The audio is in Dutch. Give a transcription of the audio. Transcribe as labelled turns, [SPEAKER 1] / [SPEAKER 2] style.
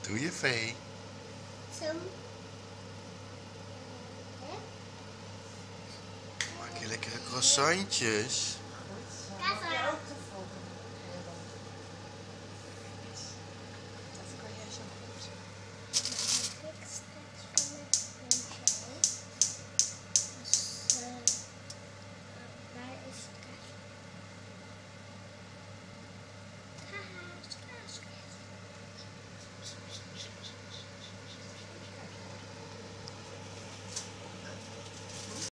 [SPEAKER 1] doe je vee?
[SPEAKER 2] Zo.
[SPEAKER 1] Maak je lekkere croissantjes?